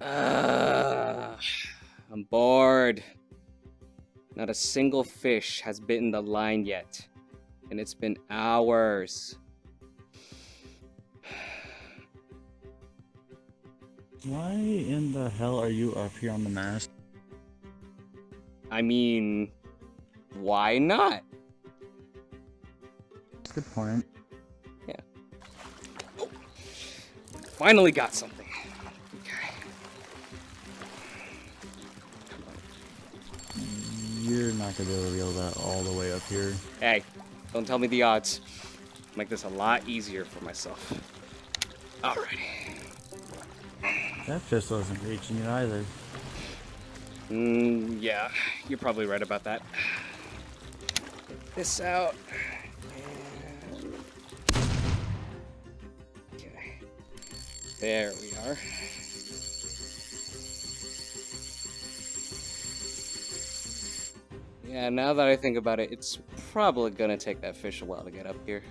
Uh, I'm bored. Not a single fish has bitten the line yet. And it's been hours. Why in the hell are you up here on the mast? I mean, why not? Good point. Yeah. Finally got something. Not gonna be able to reel that all the way up here. Hey, don't tell me the odds. Make this a lot easier for myself. Alrighty. That fish wasn't reaching it either. Mm, yeah, you're probably right about that. Get this out. And- Okay. There we are. Yeah, now that I think about it, it's probably gonna take that fish a while to get up here.